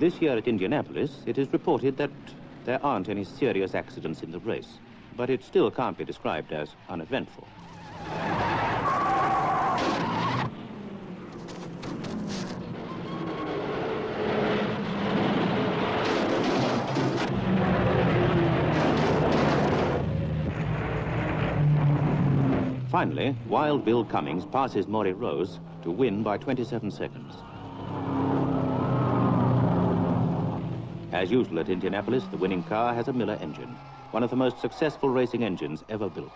This year at Indianapolis, it is reported that there aren't any serious accidents in the race, but it still can't be described as uneventful. Finally, Wild Bill Cummings passes Mauri Rose to win by 27 seconds. As usual at Indianapolis, the winning car has a Miller engine, one of the most successful racing engines ever built.